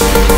Peace.